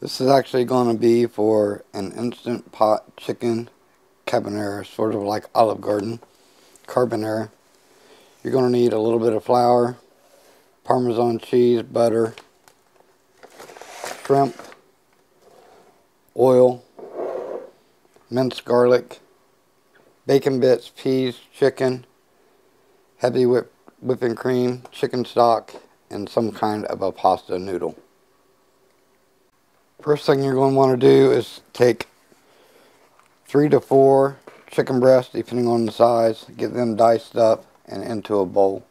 This is actually going to be for an Instant Pot Chicken Carbonara, sort of like Olive Garden Carbonara. You're going to need a little bit of flour, Parmesan cheese, butter, shrimp, oil, minced garlic, bacon bits, peas, chicken, heavy whip, whipping cream, chicken stock, and some kind of a pasta noodle. First thing you're going to want to do is take three to four chicken breasts, depending on the size, get them diced up and into a bowl.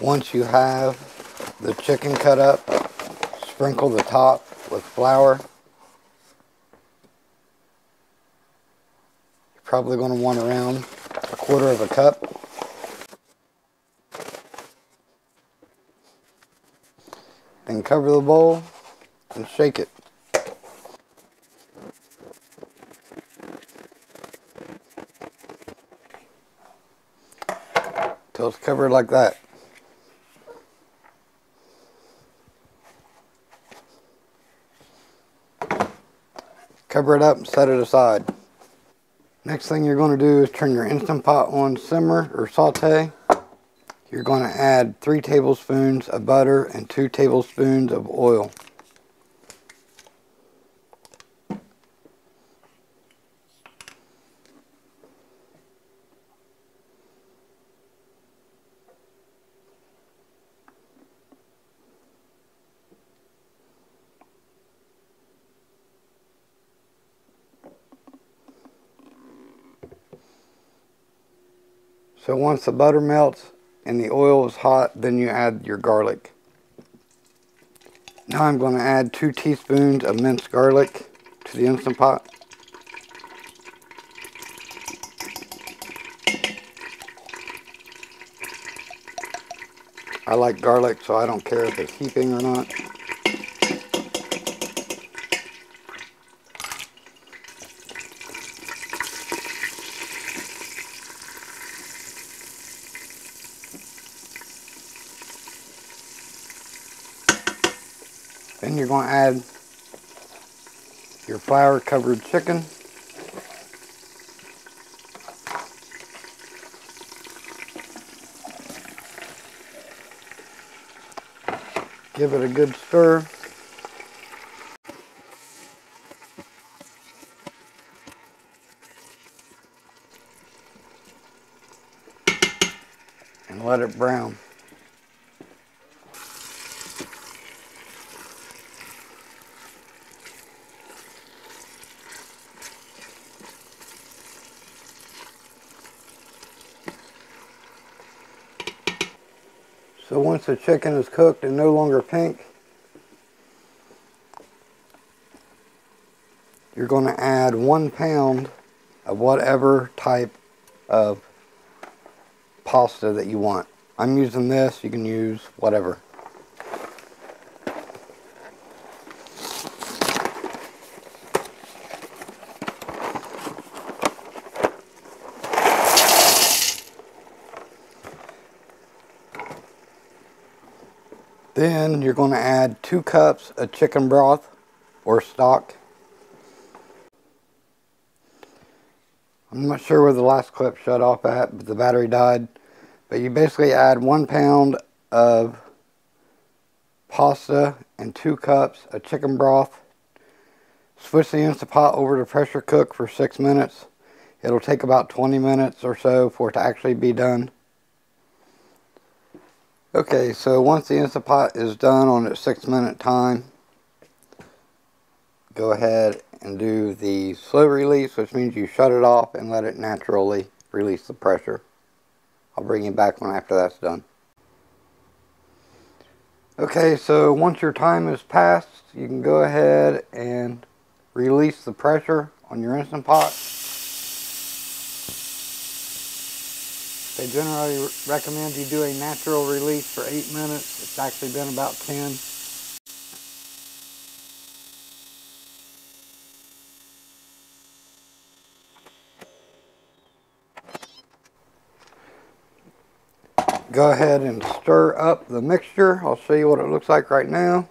Once you have the chicken cut up, sprinkle the top with flour. You're probably going to want around a quarter of a cup. Then cover the bowl and shake it. Till it's covered like that. Cover it up and set it aside. Next thing you're going to do is turn your Instant Pot on simmer or saute. You're going to add 3 tablespoons of butter and 2 tablespoons of oil. So once the butter melts and the oil is hot, then you add your garlic. Now I'm going to add two teaspoons of minced garlic to the Instant Pot. I like garlic, so I don't care if it's heaping or not. Going to add your flour covered chicken. Give it a good stir. And let it brown. So once the chicken is cooked and no longer pink, you're going to add one pound of whatever type of pasta that you want. I'm using this, you can use whatever. Then you're going to add two cups of chicken broth or stock. I'm not sure where the last clip shut off at, but the battery died. But you basically add one pound of pasta and two cups of chicken broth. Switch the Instant Pot over to pressure cook for six minutes. It'll take about 20 minutes or so for it to actually be done. Okay, so once the Instant Pot is done on its six minute time, go ahead and do the slow release, which means you shut it off and let it naturally release the pressure. I'll bring you back when after that's done. Okay, so once your time has passed, you can go ahead and release the pressure on your Instant Pot. They generally recommend you do a natural release for 8 minutes. It's actually been about 10. Go ahead and stir up the mixture. I'll show you what it looks like right now.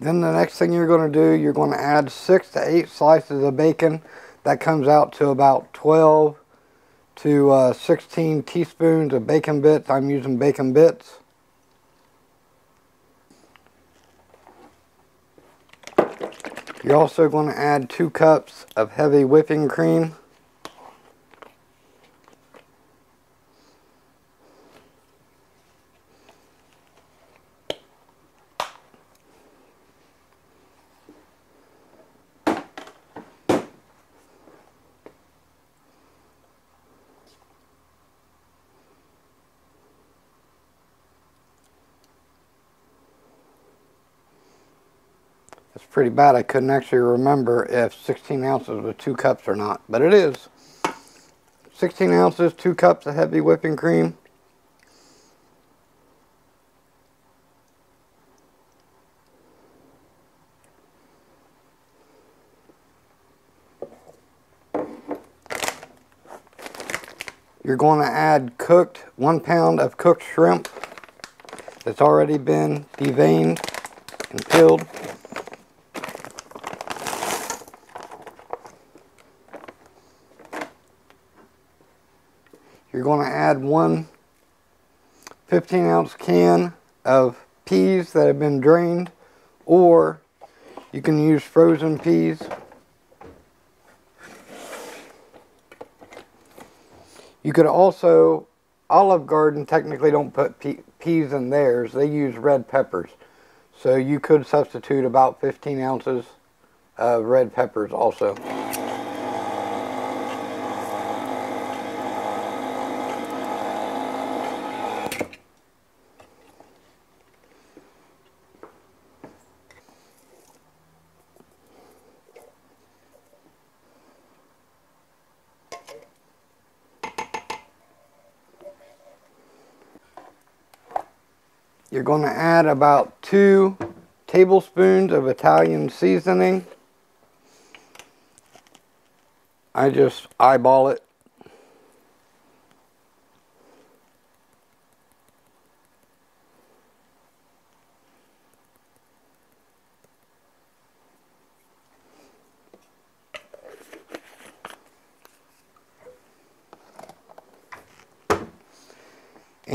Then the next thing you're going to do, you're going to add six to eight slices of bacon. That comes out to about 12 to uh, 16 teaspoons of bacon bits. I'm using bacon bits. You're also going to add two cups of heavy whipping cream. It's pretty bad. I couldn't actually remember if 16 ounces was two cups or not, but it is. 16 ounces, two cups of heavy whipping cream. You're going to add cooked, one pound of cooked shrimp that's already been deveined and peeled. You're going to add one 15 ounce can of peas that have been drained or you can use frozen peas. You could also, Olive Garden technically don't put pe peas in theirs. They use red peppers. So you could substitute about 15 ounces of red peppers also. You're going to add about two tablespoons of Italian seasoning. I just eyeball it.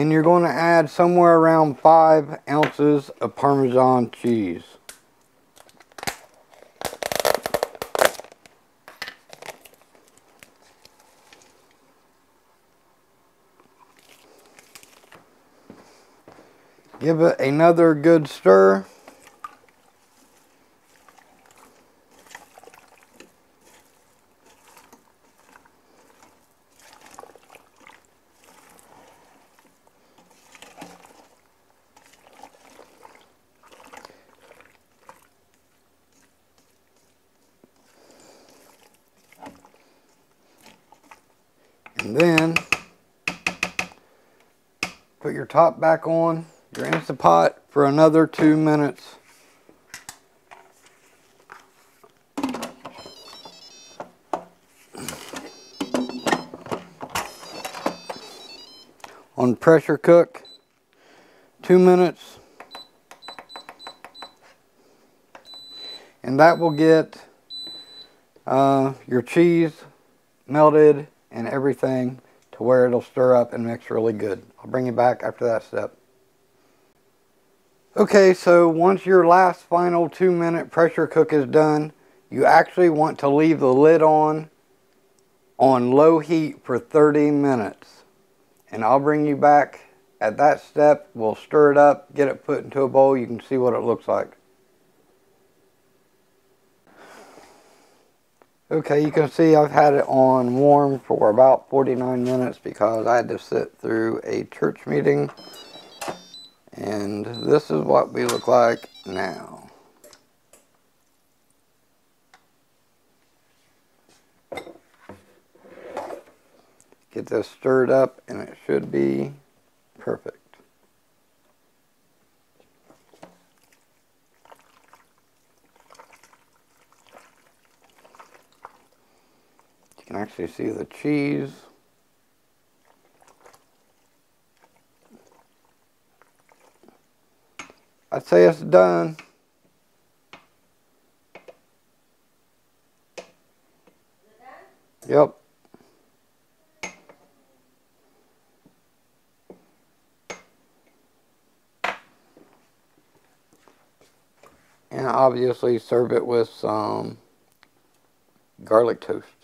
And you're going to add somewhere around five ounces of Parmesan cheese. Give it another good stir. Then put your top back on your Pot for another two minutes. On pressure cook, two minutes. And that will get uh, your cheese melted and everything to where it'll stir up and mix really good. I'll bring you back after that step. Okay, so once your last final two minute pressure cook is done, you actually want to leave the lid on on low heat for 30 minutes. And I'll bring you back at that step. We'll stir it up, get it put into a bowl. You can see what it looks like. Okay, you can see I've had it on warm for about 49 minutes because I had to sit through a church meeting. And this is what we look like now. Get this stirred up and it should be perfect. You can actually see the cheese. I'd say it's done. Yep. And obviously serve it with some garlic toast.